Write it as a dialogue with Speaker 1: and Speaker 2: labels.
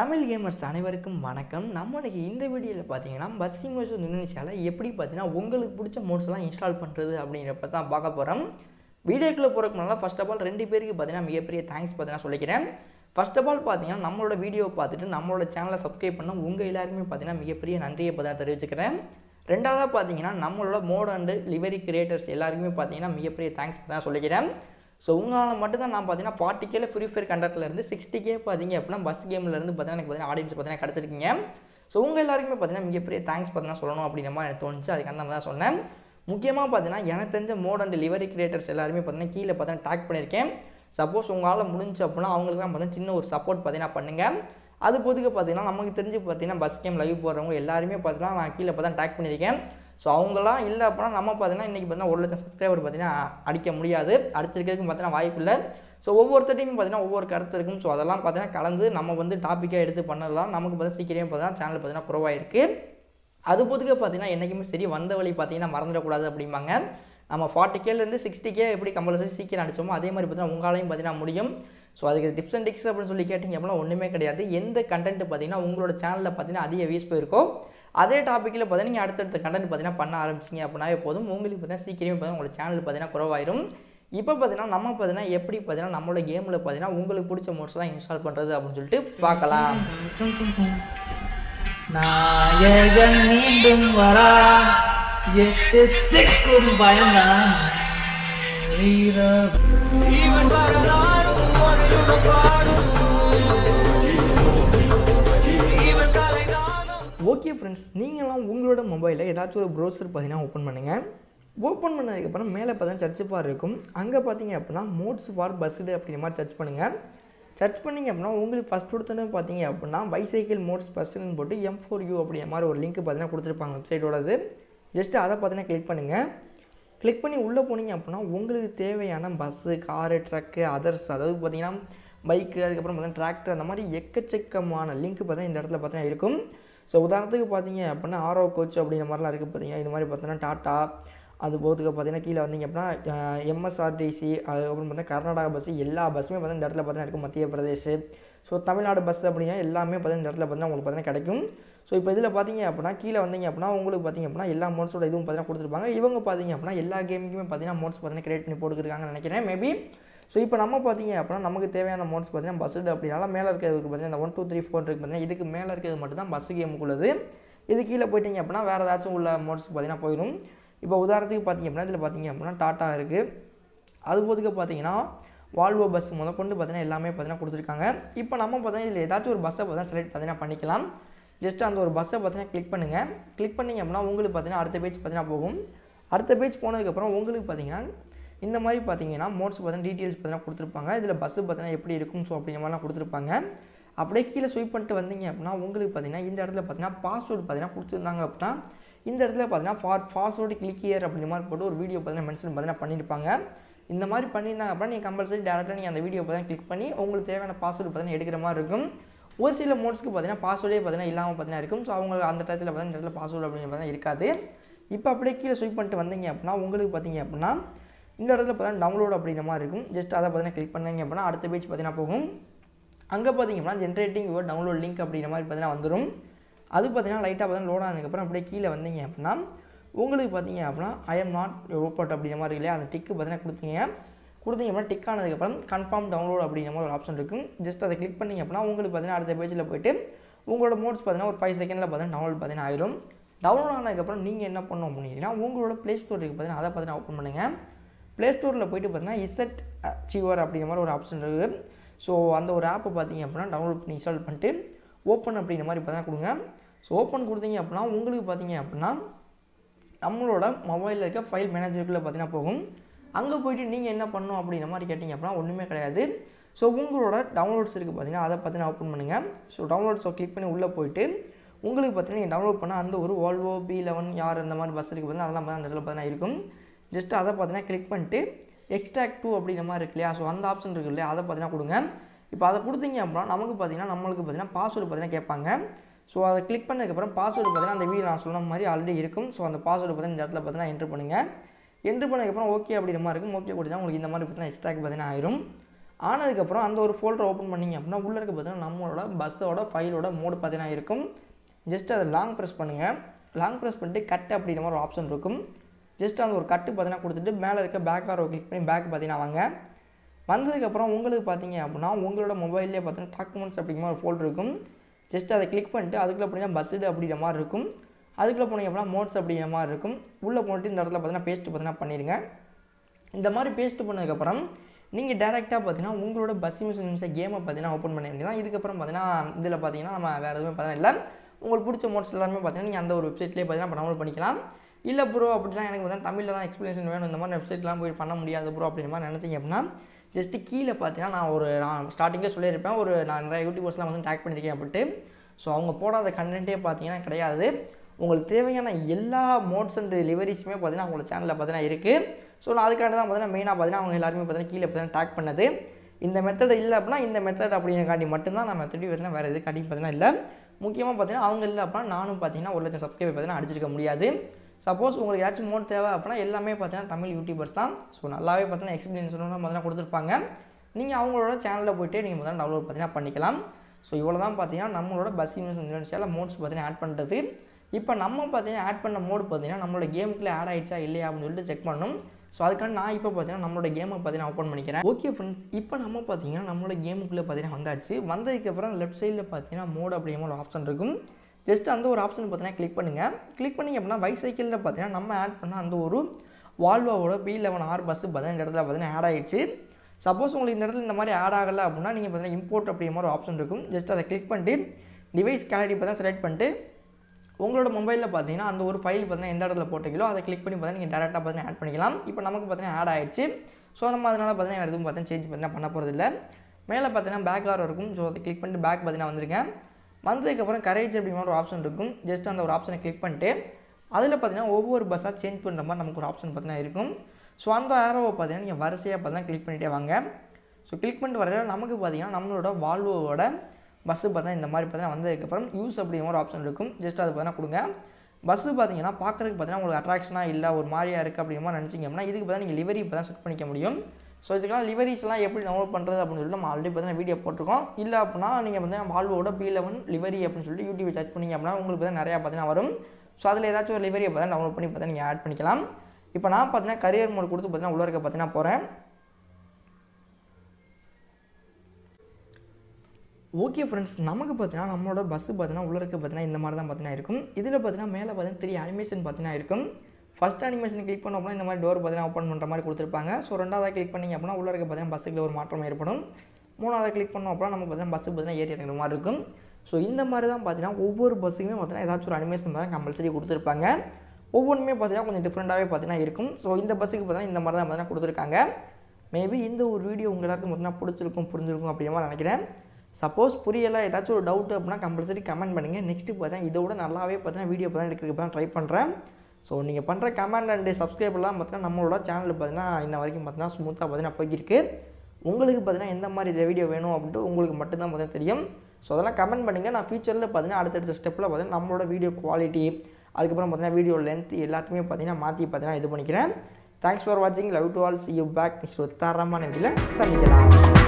Speaker 1: Tamil gamers அனைவருக்கும் வணக்கம். நம்மளுக்கு இந்த வீடியோவில் பார்த்தீங்கன்னா பஸ் சிமுலேஷன் இந்தோனேஷியாவில் எப்படி பார்த்தீங்கன்னா உங்களுக்கு பிடிச்ச மோட்ஸ்லாம் இன்ஸ்டால் பண்ணுறது அப்படிங்கிறப்ப தான் பார்க்க போகிறோம் வீடியோக்குள்ளே போகிறதுக்கு முன்னால் ஆஃப் ஆல் ரெண்டு பேருக்கு பார்த்தீங்கன்னா மிகப்பெரிய தேங்க்ஸ் பார்த்தீங்கன்னா சொல்லிக்கிறேன். ஃபஸ்ட் ஆஃப் ஆல் பார்த்தீங்கன்னா நம்மளோட வீடியோவை பார்த்துட்டு நம்மளோட சேனலை சப்ஸ்கிரைப் பண்ண உங்கள் எல்லாருமே பார்த்தீங்கன்னா மிகப்பெரிய நன்றியை பார்த்தீங்கன்னா தெரிவிச்சுக்கிறேன். ரெண்டாவதாக பார்த்தீங்கன்னா நம்மளோட மோட் அண்டு லிவரி கிரியேட்டர்ஸ் எல்லாருக்குமே பார்த்தீங்கன்னா மிகப்பெரிய தேங்க்ஸ் பார்த்தீங்கன்னா சொல்லிக்கிறேன். ஸோ உங்களால் மட்டும்தான் நான் பார்த்தீங்கன்னா ஃபார்ட்டி கேல ஃப்ரீ ஃபயர் கண்டக்ட்லேருந்து சிக்ஸ்டி கே பார்த்தீங்க அப்படின்னா பஸ் கேம்லேருந்து பார்த்தீங்கன்னா எனக்கு பார்த்தீங்கன்னா ஆடியன்ஸ் பார்த்தீங்கன்னா கிடச்சிருக்கீங்க. ஸோ உங்கள் எல்லாருக்குமே பார்த்தீங்கன்னா மிகப்பெரிய தேங்க்ஸ் பார்த்தீங்கன்னா சொல்லணும் அப்படின்ற மாதிரி எனக்கு தோணுச்சு. அதுக்கான தான் சொன்னேன். முக்கியமாக பார்த்தீங்கன்னா எனக்கு தெரிஞ்ச மோட் அண்ட் லிவரி கிரியேட்டர்ஸ் எல்லாருமே பார்த்தீங்கன்னா கீழே பார்த்தீங்கன்னா டேக் பண்ணியிருக்கேன். சப்போஸ் உங்களால் முடிஞ்சு அப்படின்னா அவங்களுக்குலாம் பார்த்தீங்கன்னா சின்ன ஒரு சப்போர்ட் பார்த்தீங்கன்னா பண்ணுங்கள் அது பொதுக்கு பார்த்தீங்கன்னா நமக்கு தெரிஞ்சு பார்த்தீங்கன்னா பஸ் கேம் லைவ் போடுறவங்க எல்லாருமே பார்த்தீங்கன்னா நான் கீழே பார்த்தா டேக் பண்ணியிருக்கேன். ஸோ அவங்களாம் இல்லை அப்படின்னா நம்ம பார்த்தீங்கன்னா இன்றைக்கி பார்த்தீங்கன்னா ஒரு லட்சம் சப்ஸ்கிரைபர் பார்த்தீங்கன்னா அடிக்க முடியாது. அடிச்சிருக்கிறதுக்கு பார்த்தீங்கன்னா வாய்ப்பு இல்லை. ஸோ ஒவ்வொருத்தட்டையும் பார்த்தீங்கன்னா ஒவ்வொரு கருத்து இருக்கும். ஸோ அதெல்லாம் பார்த்தீங்கன்னா கலந்து நம்ம வந்து டாப்பிக்காக எடுத்து பண்ணலாம். நமக்கு பார்த்தீங்கன்னா சீக்கிரமே பார்த்தீங்கன்னா சேனல் பார்த்தீங்கன்னா குறவாயிருக்கு. அது பொதுக்க பார்த்தீங்கன்னா என்றைக்குமே சரி வந்த வழி பார்த்தீங்கன்னா மறந்துடக்கூடாது அப்படிம்பாங்க. நம்ம ஃபார்ட்டி கேலேருந்து சிக்ஸ்டி கே எப்படி கம்பல்சரி சீக்கிரம் அடிச்சோமோ அதே மாதிரி பார்த்தீங்கன்னா உங்களாலையும் பார்த்தீங்கன்னா முடியும். ஸோ அதுக்கு டிப்ஸ் அண்ட் டிக்ஸ் அப்படின்னு சொல்லி கேட்டிங்க அப்படின்னா ஒன்றுமே கிடையாது. எந்த கண்டென்ட் பார்த்தீங்கன்னா உங்களோட சேனலில் பார்த்தீங்கன்னா அதிக வீஸ் போயிருக்கோ அதே டாப்பிக்கில் பார்த்தீங்கன்னா நீங்கள் அடுத்தடுத்த கண்டென்ட் பார்த்தீங்கன்னா பண்ண ஆரம்பிச்சிங்க அப்படின்னாவே போதும் உங்களுக்கு பார்த்தீங்கன்னா சீக்கிரமே பார்த்தீங்கன்னா உங்களோட சேனல் பார்த்தீங்கன்னா குறவாயிரும். இப்போ பார்த்தீங்கன்னா நம்ம பார்த்தீங்கன்னா எப்படி பார்த்தீங்கன்னா நம்மளோட கேமில் பார்த்தீங்கன்னா உங்களுக்கு பிடிச்ச மோட்ஸ்லாம் இன்ஸ்டால் பண்ணுறது அப்படின்னு சொல்லிட்டு பார்க்கலாம்.
Speaker 2: நாயகன் மீண்டும் வரா. எட்டு திக்கும் பயந்தான் வீரம்
Speaker 1: ஃப்ரெண்ட்ஸ் நீங்களாம் உங்களோட மொபைலில் ஏதாச்சும் ஒரு ப்ரௌசர் பார்த்தீங்கன்னா ஓப்பன் பண்ணுங்கள் ஓப்பன் பண்ணதுக்கப்புறம் மேலே பார்த்தா சர்ச் பார் இருக்கும். அங்கே பார்த்தீங்க அப்படின்னா மோட்ஸ் ஃபார் பஸ்ஸுடு அப்படிங்கிற மாதிரி சர்ச் பண்ணுங்கள் சர்ச் பண்ணிங்க அப்படின்னா உங்களுக்கு ஃபஸ்ட் கொடுத்தோன்னே பார்த்தீங்க அப்படின்னா பைசைக்கிள் மோட்ஸ் பஸ்ஸுன்னு போட்டு எம் ஃபோர் யூ அப்படிங்கிற மாதிரி ஒரு லிங்க் பார்த்தீங்கன்னா கொடுத்துருப்பாங்க வெப்சைட்டோடது ஜஸ்ட் அதை பார்த்தீங்கன்னா கிளிக் பண்ணுங்கள் கிளிக் பண்ணி உள்ளே போனீங்க அப்படின்னா உங்களுக்கு தேவையான பஸ்ஸு காரு ட்ரக்கு அதர்ஸ் அதாவது பார்த்தீங்கன்னா பைக்கு அதுக்கப்புறம் பார்த்தீங்கன்னா டிராக்டர் அந்த மாதிரி எக்கச்சக்கமான லிங்க் பார்த்தீங்கன்னா இந்த இடத்துல பார்த்தீங்கன்னா இருக்கும். ஸோ உதாரணத்துக்கு பார்த்தீங்க அப்படின்னா ஆரோ கோச் அப்படிங்கிற மாதிரிலாம் இருக்குது பார்த்தீங்கன்னா இது மாதிரி பார்த்தீங்கன்னா டாட்டா அது போகிறதுக்கு பார்த்தீங்கன்னா கீழே வந்தீங்க அப்படின்னா எம்எஸ்ஆர்டிசி அதுக்கப்புறம் பார்த்தீங்கன்னா கர்நாடகா பஸ் எல்லா பஸ்ஸுமே பார்த்தீங்கன்னா இந்த இடத்துல பார்த்தீங்கன்னா இருக்கும் மத்திய பிரதேஷ். ஸோ தமிழ்நாடு பஸ் அப்படின்னா எல்லாமே பார்த்தீங்கன்னா இந்த இடத்துல பார்த்தீங்கன்னா உங்களுக்கு பார்த்தீங்கன்னா கிடைக்கும். ஸோ இப்போ இதில் பார்த்தீங்க அப்படின்னா கீழே வந்தீங்க அப்படின்னா உங்களுக்கு பார்த்தீங்க அப்படின்னா எல்லா மோட்ஸோட இதுவும் பார்த்தீங்கன்னா கொடுத்துருப்பாங்க. இவங்க பார்த்தீங்க அப்படின்னா எல்லா கேமுக்குமே பார்த்தீங்கன்னா மோட்ஸ் பார்த்தீங்கன்னா கிரியேட் பண்ணி போட்டுருக்காங்கன்னு நினைக்கிறேன். மேபி ஸோ இப்போ நம்ம பார்த்தீங்க அப்படின்னா நமக்கு தேவையான மோட்ஸ் பார்த்தீங்கன்னா பஸ்ஸு அப்படினால மேலே இருக்கிறதுக்கு பார்த்தீங்கன்னா இந்த ஒன் டூ த்ரீ ஃபோர் இருக்குது பார்த்தீங்கன்னா இதுக்கு மேலே இருக்கிறது மட்டும் தான் பஸ் கேமுக்குள்ளது இது கீழே போயிட்டீங்க அப்படின்னா வேறு ஏதாச்சும் உள்ள மோட்ஸ் பார்த்தீங்கன்னா போயிடும். இப்போ உதாரணத்துக்கு பார்த்தீங்க அப்படின்னா இதில் பார்த்தீங்க அப்படின்னா டாட்டா இருக்குது அது போதுக்கு பார்த்தீங்கன்னா வால்வோ பஸ் முத கொண்டு பார்த்தீங்கன்னா எல்லாமே பார்த்தீங்கன்னா கொடுத்துருக்காங்க. இப்போ நம்ம பார்த்தீங்கன்னா இதில் ஏதாச்சும் ஒரு பஸ்ஸை பார்த்தீங்கன்னா செலக்ட் பார்த்தீங்கன்னா பண்ணிக்கலாம். ஜஸ்ட் அந்த ஒரு பஸ்ஸை பார்த்தீங்கன்னா கிளிக் பண்ணுங்கள் கிளிக் பண்ணிங்க அப்படின்னா உங்களுக்கு பார்த்தீங்கன்னா அடுத்த பேஜ் பார்த்தீங்கன்னா போகும். அடுத்த பேஜ் போனதுக்கப்புறம் உங்களுக்கு பார்த்தீங்கன்னா இந்த மாதிரி பார்த்தீங்கன்னா மோட்ஸ் பார்த்தீங்கன்னா டீட்டெயில்ஸ் பார்த்தீங்கன்னா கொடுத்துருப்பாங்க. இதில் பஸ்ஸு பார்த்தீங்கன்னா எப்படி இருக்கும் ஸோ அப்படிங்கிற மாதிரிலாம் கொடுத்துருப்பாங்க. அப்படியே கீழே ஸ்வைப் பண்ணிட்டு வந்தீங்க அப்படின்னா உங்களுக்கு பார்த்தீங்கன்னா இந்த இடத்துல பார்த்தீங்கன்னா பாஸ்வேர்டு பார்த்தீங்கன்னா கொடுத்துருந்தாங்க அப்படின்னா இந்த இடத்துல பார்த்தீங்கன்னா ஃபார் பாஸ்வேர்டு கிளிக் இயர் அப்படிங்கிற மாதிரி போட்டு ஒரு வீடியோ பார்த்தீங்கன்னா மென்ஷன் பார்த்தீங்கன்னா பண்ணியிருப்பாங்க. இந்த மாதிரி பண்ணியிருந்தாங்க அப்படின்னா நீங்கள் கம்பல்சரி டேரெக்டாக நீங்கள் அந்த வீடியோ பார்த்தீங்கன்னா கிளிக் பண்ணி உங்களுக்கு தேவையான பாஸ்வேர்டு பார்த்தீங்கன்னா எடுக்கிற மாதிரி இருக்கும். ஒரு சில மோட்ஸ்க்கு பார்த்தீங்கன்னா பாஸ்வேர்டே பார்த்தீங்கன்னா இல்லாமல் பார்த்தீங்கன்னா இருக்கும். ஸோ அவங்க அந்த டயத்தில் பார்த்தீங்கன்னா இடத்துல பாஸ்வேர்டு அப்படின்னு பார்த்தீங்கன்னா இருக்காது. இப்போ அப்படியே கீழே ஸ்வைப் பண்ணிட்டு வந்தீங்க அப்படின்னா உங்களுக்கு பார்த்தீங்க அப்படின்னா இந்த இடத்துல பார்த்தீங்கன்னா டவுன்லோட் அப்படிங்கிற மாதிரி இருக்கும். ஜஸ்ட் அதை பார்த்தீங்கன்னா கிளிக் பண்ணீங்க அப்படின்னா அடுத்த பேஜ் பார்த்தீங்கன்னா போகும். அங்கே பார்த்தீங்கன்னா ஜென்ரேட்டிங் யுவர் டவுன்லோட் லிங்க் அப்படிங்கிற மாதிரி பார்த்தீங்கன்னா வந்துடும் அது பார்த்தீங்கன்னா லைட்டாக பார்த்தீங்கன்னா லோட் ஆனதுக்கப்புறம் அப்படியே கீழே வந்தீங்க அப்படின்னா உங்களுக்கு பார்த்தீங்க அப்படின்னா ஐ எம் நாட் ரோபோட் அப்படிங்கிற மாதிரி இல்லையா? அந்த டிக்கு பார்த்தீங்கன்னா கொடுத்தீங்க. கொடுத்தீங்க அப்படின்னா டிக் ஆனதுக்கப்புறம் கன்ஃபார்ம் டவுன்லோட் அப்படிங்கிற மாதிரி ஒரு ஆப்ஷன் இருக்கும். ஜஸ்ட் அதை கிளிக் பண்ணிங்க அப்படின்னா உங்களுக்கு பார்த்தீங்கன்னா அடுத்த பேஜில் போயிட்டு உங்களோட மோட்ஸ் பார்த்தீங்கன்னா ஒரு ஃபைவ் செகண்டில் பார்த்தீங்கன்னா டவுன்லோட் பார்த்தீங்கன்னா ஆயிரும். டவுன்லோட் ஆனதுக்கப்புறம் நீங்கள் என்ன பண்ணணும் அப்படின்னா உங்களோட ப்ளே ஸ்டோர் இருக்குது பார்த்தீங்கன்னா அதை பார்த்தீங்கன்னா ஓப்பன் பண்ணுங்கள் ப்ளே ஸ்டோரில் போயிட்டு பார்த்தீங்கன்னா இசட் அச்சீவர் அப்படிங்கிற மாதிரி ஒரு ஆப்ஷன் இருக்குது ஸோ அந்த ஒரு ஆப்பை பார்த்தீங்க அப்படின்னா டவுன்லோட் பண்ணி இன்ஸ்டால் பண்ணிட்டு ஓப்பன் அப்படிங்கிற மாதிரி பார்த்தீங்கன்னா கொடுங்க. ஸோ ஓப்பன் கொடுத்தீங்க அப்படின்னா உங்களுக்கு பார்த்தீங்க அப்படின்னா நம்மளோட மொபைலில் இருக்க ஃபைல் மேனேஜருக்குள்ளே பார்த்தீங்கன்னா போகும். அங்கே போயிட்டு நீங்கள் என்ன பண்ணணும் அப்படிங்கிற மாதிரி கேட்டிங்க அப்படின்னா ஒன்றுமே கிடையாது. ஸோ உங்களோட டவுன்லோட்ஸ் இருக்குது பார்த்தீங்கன்னா அதை பார்த்தீங்கன்னா ஓப்பன் பண்ணுங்கள் ஸோ டவுன்லோட்ஸை கிளிக் பண்ணி உள்ளே போயிட்டு உங்களுக்கு பார்த்தீங்கன்னா நீங்கள் டவுன்லோட் பண்ணால் அந்த ஒரு வால்வோ பி லெவன் யார் அந்த மாதிரி பஸ் இருக்குது பார்த்தீங்கன்னா அதெல்லாம் பார்த்தீங்கன்னா அந்த இடத்துல பார்த்தீங்கன்னா இருக்கும். ஜஸ்ட் அதை பார்த்தீங்கன்னா கிளிக் பண்ணிட்டு எக்ஸ்ட்ராக்ட் டூ அப்படிங்கிற மாதிரி இருக்கு இல்லையா? ஸோ அந்த ஆப்ஷன் இருக்கு இல்லையா? அதை பார்த்தீங்கன்னா கொடுங்க. இப்போ அதை கொடுத்தீங்க அப்படின்னா நமக்கு பார்த்தீங்கன்னா நம்மளுக்கு பார்த்தீங்கன்னா பாஸ்வேர்டு பார்த்தீங்கன்னா கேட்பாங்க. ஸோ அதை கிளிக் பண்ணதுக்கப்புறம் பாஸ்வேர்டு பார்த்தீங்கன்னா அந்த வீடியோ நான் சொன்ன மாதிரி ஆல்ரெடி இருக்கும். ஸோ அந்த பாஸ்வேர்டு பார்த்தீங்கன்னா இந்த இடத்துல பார்த்தீங்கன்னா என்ட்ரு பண்ணுங்கள் என்ட்ரு பண்ணதுக்கப்புறம் ஓகே அப்படிங்கிற மாதிரி இருக்கும். ஓகே கொடுத்தா உங்களுக்கு இந்த மாதிரி பார்த்தீங்கன்னா எக்ஸ்ட்ராக் பார்த்தீங்கன்னா ஆயிரும். ஆனதுக்கப்புறம் அந்த ஒரு ஃபோல்டர் ஓப்பன் பண்ணிங்க அப்படின்னா உள்ளே இருக்க பார்த்தீங்கன்னா நம்மளோட பஸ்ஸோட ஃபைலோட மோடு பார்த்தீங்கன்னா இருக்கும். ஜஸ்ட் அதை லாங் ப்ரெஸ் பண்ணுங்கள் லாங் ப்ரெஸ் பண்ணிட்டு கட் அப்படிங்கிற மாதிரி ஒரு ஆப்ஷன் இருக்கும். ஜஸ்ட் அந்த ஒரு கட்டு பார்த்தீங்கன்னா கொடுத்துட்டு மேலே இருக்க பேக் ஆரோ கிளிக் பண்ணி பேக் பார்த்தீங்கன்னா வாங்க. வந்ததுக்கப்புறம் உங்களுக்கு பார்த்தீங்க அப்படின்னா உங்களோட மொபைல்லே பார்த்தீங்கன்னா டாக்குமெண்ட்ஸ் அப்படிங்கிற மாதிரி ஒரு ஃபோல்டர் இருக்கும். ஜஸ்ட் அதை கிளிக் பண்ணிட்டு அதுக்குள்ளே போனீங்கன்னா பஸ்ஸுடு அப்படிங்கிற மாதிரி இருக்கும். அதுக்குள்ளே போனீங்க அப்படின்னா மோட்ஸ் அப்படிங்கிற மாதிரி இருக்கும். உள்ளே போட்டு இந்த இடத்துல பார்த்தீங்கன்னா பேஸ்ட் பார்த்தீங்கன்னா பண்ணிடுங்க இந்த மாதிரி பேஸ்ட் பண்ணதுக்கப்புறம் நீங்கள் டேரெக்டாக பார்த்தீங்கன்னா உங்களோட பஸ் மிஷன் கேமை பார்த்தீங்கன்னா ஓப்பன் பண்ண வேண்டியதான் இதுக்கப்புறம் பார்த்தீங்கன்னா இதில் பார்த்தீங்கன்னா நம்ம வேறு எதுவுமே பார்த்தீங்கன்னா இல்லை உங்களுக்கு பிடிச்ச மோட்ஸ் எல்லாமே பார்த்தீங்கன்னா நீங்கள் அந்த ஒரு வெப்சைட்லேயே பார்த்தீங்கன்னா டவுன்லோட் பண்ணிக்கலாம். இல்லை ப்ரோ அப்படின்னா எனக்கு வந்து தமிழில் தான் எக்ஸ்ப்ளனேஷன் வேணும். இந்த மாதிரி வெப்சைட்லாம் போய் பண்ண முடியாது ப்ரோ அப்படின்ற மாதிரி நினச்சிங்க அப்படின்னா ஜஸ்ட்டு கீழே பார்த்தீங்கன்னா நான் ஒரு நான் ஸ்டார்டிங்கில் சொல்லியிருப்பேன். ஒரு நான் நிறைய யூடியூபர்ஸ்லாம் வந்து டேக் பண்ணியிருக்கேன் அப்படின்ட்டு. ஸோ அவங்க போடாத கண்டென்ட்டே பார்த்தீங்கன்னா கிடையாது. உங்களுக்கு தேவையான எல்லா மோட்ஸ் அண்ட் டெலிவரிஸுமே பார்த்தீங்கன்னா உங்களோட சேனலில் பார்த்தீங்கன்னா இருக்குது ஸோ நான் அதுக்காக தான் பார்த்தீங்கன்னா மெயினாக பார்த்தீங்கன்னா அவங்க எல்லாருமே பார்த்தீங்கன்னா கீழே பார்த்தீங்கன்னா டேக் பண்ணது. இந்த மெத்தட் இல்லை அப்படின்னா இந்த மெத்தட் அப்படிங்கிறக்காண்டி மட்டும்தான் நான் மெத்தடி பார்த்தீங்கன்னா வேறு எது பார்த்தீங்கன்னா இல்லை. முக்கியமாக பார்த்தீங்கன்னா அவங்க இல்லை அப்படின்னா நானும் பார்த்தீங்கன்னா ஒரு லட்சம் சப்ஸ்கிரைபர் பார்த்தீங்கன்னா அடிச்சிருக்க முடியாது. சப்போஸ் உங்களுக்கு ஏதாச்சும் மோட் தேவை அப்படின்னா எல்லாமே பார்த்தீங்கன்னா தமிழ் யூடியூபர்ஸ் தான். ஸோ நல்லாவே பார்த்தீங்கன்னா எக்ஸ்பீரியன்ஸ் பார்த்தீங்கன்னா கொடுத்துருப்பாங்க. நீங்கள் அவங்களோட சேனலில் போயிட்டு நீங்கள் முதல்ல டவுன்லோட் பார்த்தீங்கன்னா பண்ணிக்கலாம். ஸோ இவ்வளோ தான் பார்த்தீங்கன்னா நம்மளோட பஸ் இன்வெஸ்ட் மோட்ஸ் பார்த்தீங்கன்னா ஆட் பண்ணுறது இப்போ நம்ம பார்த்தீங்கன்னா ஆட் பண்ண மோடு பார்த்தீங்கன்னா நம்மளோட கேமுக்குள்ளே ஆட் ஆயிடுச்சா இல்லையா அப்படின்னு சொல்லிட்டு செக் பண்ணணும். ஸோ அதுக்காக நான் இப்போ பார்த்தீங்கன்னா நம்மளோட கேமை பார்த்தீங்கன்னா ஓப்பன் பண்ணிக்கிறேன். ஓகே ஃப்ரெண்ட்ஸ் இப்போ நம்ம பார்த்தீங்கன்னா நம்மளோட கேமுக்குள்ளே பார்த்தீங்கன்னா வந்தாச்சு. வந்ததுக்கப்புறம் லெஃப்ட் சைடில் பார்த்தீங்கன்னா மோடு அப்படிங்கிற ஒரு ஆப்ஷன் இருக்கும். ஜஸ்ட் அந்த ஒரு ஆப்ஷன் பார்த்தீங்கன்னா கிளிக் பண்ணுங்கள் கிளிக் பண்ணிங்க அப்படின்னா பைசைக்கிளில் பார்த்தீங்கன்னா நம்ம ஆட் பண்ண அந்த ஒரு வால்வோவோட பி லெவன் ஆர் பஸ்ஸு பார்த்தீங்கன்னா இந்த இடத்துல பார்த்தீங்கன்னா ஆட் ஆயிடுச்சு. சப்போஸ் உங்களுக்கு இந்த இடத்துல இந்த மாதிரி ஆட் ஆகலை அப்படின்னா நீங்கள் பார்த்தீங்கன்னா இம்போர்ட் அப்படிங்கிற மாதிரி ஒரு ஆப்ஷன் இருக்கும். ஜஸ்ட் அதை கிளிக் பண்ணிட்டு டிவைஸ் கேலரி பார்த்தா செலக்ட் பண்ணிட்டு உங்களோட மொபைலில் பார்த்தீங்கன்னா அந்த ஒரு ஃபைல் பார்த்தீங்கன்னா எந்த இடத்துல போட்டீங்களோ அதை கிளிக் பண்ணி பார்த்தீங்கன்னா நீங்கள் டேரெக்டாக பார்த்தீங்கன்னா ஆட் பண்ணிக்கலாம். இப்போ நமக்கு பார்த்தீங்கன்னா ஆட் ஆயிடுச்சு. ஸோ நம்ம அதனால் பார்த்தீங்கன்னா எதுவும் பார்த்தீங்கன்னா சேஞ்ச் பார்த்தீங்கன்னா பண்ண போகிறது இல்லை மேலே பார்த்தீங்கன்னா பேக் ஆர் இருக்கும். ஸோ அதை கிளிக் பண்ணிட்டு பேக் பார்த்தீங்கன்னா வந்திருக்கேன். வந்ததுக்கப்புறம் கரேஜ் அப்படிங்கிற ஒரு ஆப்ஷன் இருக்கும். ஜஸ்ட் அந்த ஒரு ஆப்ஷனை கிளிக் பண்ணிட்டு அதில் பார்த்தீங்கன்னா ஒவ்வொரு பஸ்ஸாக சேஞ்ச் பண்ணுற மாதிரி நமக்கு ஒரு ஆப்ஷன் பார்த்தீங்கன்னா இருக்கும். ஸோ அந்த ஆரோவை பார்த்தீங்கன்னா நீங்கள் வரிசையாக பார்த்தீங்கன்னா கிளிக் பண்ணிட்டே வாங்க. ஸோ கிளிக் பண்ணிட்டு வரையில நமக்கு பார்த்தீங்கன்னா நம்மளோட வால்வோவோட பஸ்ஸு பார்த்தா இந்த மாதிரி பார்த்தீங்கன்னா வந்ததுக்கப்புறம் யூஸ் அப்படிங்கிற ஒரு ஆப்ஷன் இருக்கும். ஜஸ்ட் அது பார்த்தீங்கன்னா கொடுங்க. பஸ்ஸு பார்த்தீங்கன்னா பார்க்குறதுக்கு பார்த்தீங்கன்னா உங்களுக்கு அட்ராக்ஷனாக இல்லை ஒரு மாதிரியா இருக்குது அப்படிங்கிற மாதிரி நினச்சிங்க அப்படின்னா இதுக்கு பார்த்தா நீங்கள் லிவரி இப்போ தான் செட் பண்ணிக்க முடியும். ஸோ இதுக்கெல்லாம் லிவரிஸ்லாம் எப்படி டவுன்லோட் பண்ணுறது அப்படின்னு சொல்லிட்டு நம்ம ஆல்ரெடி பார்த்தீங்கன்னா வீடியோ போட்டிருக்கோம். இல்லை அப்படின்னா நீங்கள் வந்து வால்வோட பி லெவன் லிவரி அப்படின்னு சொல்லிட்டு யூடியூப் சர்ச் பண்ணிங்க அப்படின்னா உங்களுக்கு பார்த்தா நிறையா பார்த்தீங்கன்னா வரும். ஸோ அதில் ஏதாச்சும் ஒரு லிவரியை பார்த்தா டவுன்லோட் பண்ணி பார்த்தா நீங்கள் ஆட் பண்ணிக்கலாம். இப்போ நான் பார்த்தீங்கன்னா கரியர் மோட் கொடுத்து பார்த்தீங்கன்னா உள்ள இருக்க பார்த்தீங்கன்னா போகிறேன் ஓகே ஃப்ரெண்ட்ஸ் நமக்கு பார்த்தீங்கன்னா நம்மளோட பஸ்ஸு பார்த்தீங்கன்னா உள்ள இருக்க பார்த்தீங்கன்னா இந்த மாதிரி தான் பார்த்தீங்கன்னா இருக்கும். இதில் பார்த்தீங்கன்னா மேலே பார்த்தீங்கன்னா த்ரீ அனிமேஷன் பார்த்தீங்கன்னா இருக்கும். ஃபஸ்ட் அனிமேஷன் கிளிக் பண்ண அப்படின்னா இந்த மாதிரி டோர் பார்த்தீங்கன்னா ஓப்பன் பண்ணுற மாதிரி கொடுத்துருப்பாங்க. ஸோ ரெண்டாவது கிளிக் பண்ணிங்க அப்படின்னா உள்ள இருக்க பார்த்தீங்கன்னா பஸ்ஸுக்கு ஒரு மாற்றம் ஏற்படும். மூணாவதாக கிளிக் பண்ணோம் அப்படின்னா நமக்கு பார்த்தீங்கன்னா பஸ்ஸு பார்த்தீங்கன்னா ஏறி இறங்குற மாதிரி இருக்கும். ஸோ இந்த மாதிரி தான் பார்த்தீங்கன்னா ஒவ்வொரு பஸ்ஸுக்குமே பார்த்தீங்கன்னா ஏதாச்சும் ஒரு அனிமேஷன் தான் கம்பல்சரி கொடுத்துருப்பாங்க. ஒவ்வொன்றுமே பார்த்தீங்கன்னா கொஞ்சம் டிஃப்ரெண்ட்டாகவே பார்த்தீங்கன்னா இருக்கும். ஸோ இந்த பஸ்ஸுக்கு பார்த்தீங்கன்னா இந்த மாதிரி தான் பார்த்தீங்கன்னா கொடுத்துருக்காங்க. மேபி இந்த ஒரு வீடியோ உங்க எல்லாருக்கும் பார்த்தீங்கன்னா பிடிச்சிருக்கும் புரிஞ்சிருக்கும் அப்படிங்கிற மாதிரி நினைக்கிறேன். சப்போஸ் புரியலை ஏதாச்சும் ஒரு டவுட் அப்படின்னா கம்பல்சரி கமெண்ட் பண்ணுங்கள் நெக்ஸ்ட்டு பார்த்தா இதோட நல்லாவே பார்த்தீங்கன்னா வீடியோ பார்த்தா எடுக்கிறதுக்கு தான் ட்ரை பண்ணுறேன் ஸோ நீங்கள் பண்ணுற கமெண்ட் அண்டு சப்ஸ்கிரைப்லாம் பார்த்தீங்கன்னா நம்மளோட சேனலில் பார்த்தீங்கன்னா இன்ன வரைக்கும் பார்த்தீங்கன்னா ஸ்மூத்தாக பார்த்தீங்கன்னா போய்க்கிருக்கு உங்களுக்கு பார்த்தீங்கன்னா எந்த மாதிரி இந்த வீடியோ வேணும் அப்படின்ட்டு உங்களுக்கு மட்டும்தான் பார்த்தீங்கன்னா தெரியும். ஸோ அதெல்லாம் கமெண்ட் பண்ணுங்கள் நான் ஃபியூச்சரில் பார்த்தீங்கன்னா அடுத்தடுத்த ஸ்டெப்பில் பார்த்தீங்கன்னா நம்மளோட வீடியோ குவாலிட்டி அதுக்கப்புறம் பார்த்தீங்கன்னா வீடியோ லென்த் எல்லாத்தையுமே பார்த்தீங்கன்னா மாற்றி பார்த்தீங்கன்னா இது பண்ணிக்கிறேன். தேங்க்ஸ் ஃபார் வாட்சிங் love to all see you back next ஒரு தரமான வீடியோவில் சந்திக்கலாம்.